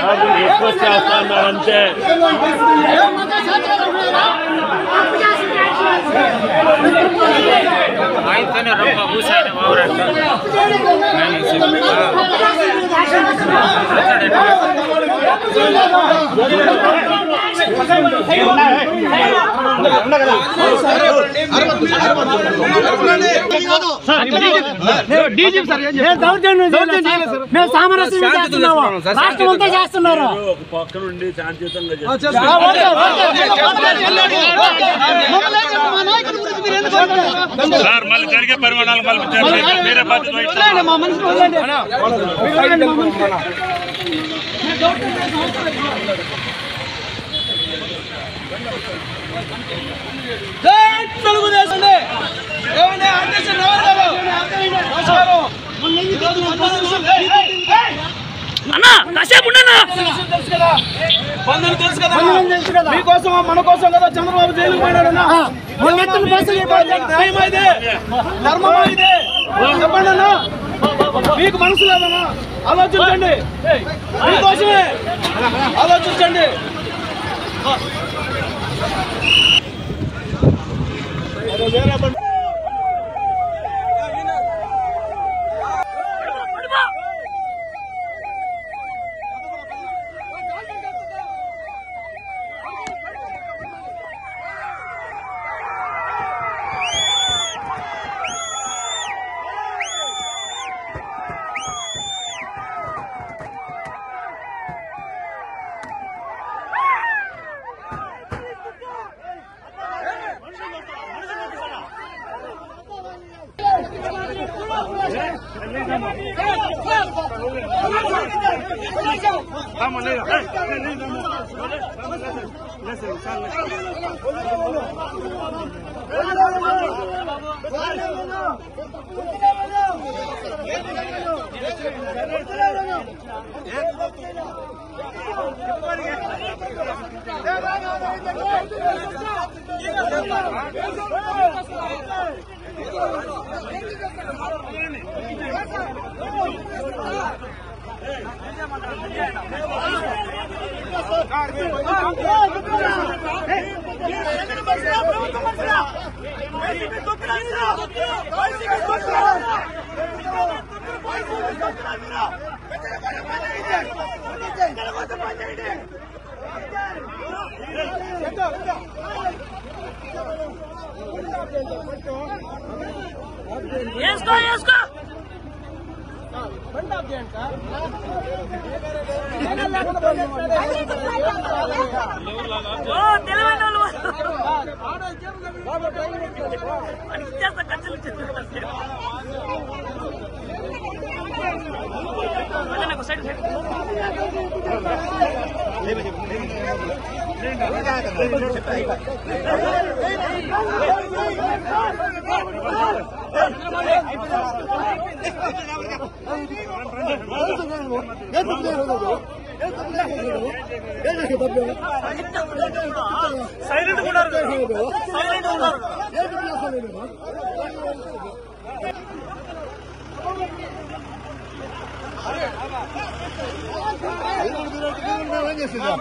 हजुर यसको चासो नरहन्छे आइतन रङ्ग उसाइन మేము సామరస్యం చేస్తున్నాము రాష్ట్రం అంతా చేస్తున్నారు సార్ మళ్ళీ జరిగే పరిమాణాలు మళ్ళీ వేరే బాధ్యత వదలండి మా మనిషిని. బంధువులు తెలుసు. కదా. మీకోసం మన కోసం కదా చంద్రబాబు జైలుకు బస్సులు ఇవ్వండి. న్యాయమా ఇదే. ధర్మమా ఇదే. చెప్పండి అన్నా. మీకు మనసు లేదన్నా ఆలోచించండి. మీకోసమే. ఆలోచించండి. Pero ya era Vamos, Leda. Vamos, Get down, get down. నాకు సైడ్ సైడ్ అయిపోయింది ఏం చేసిందా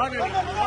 Honor.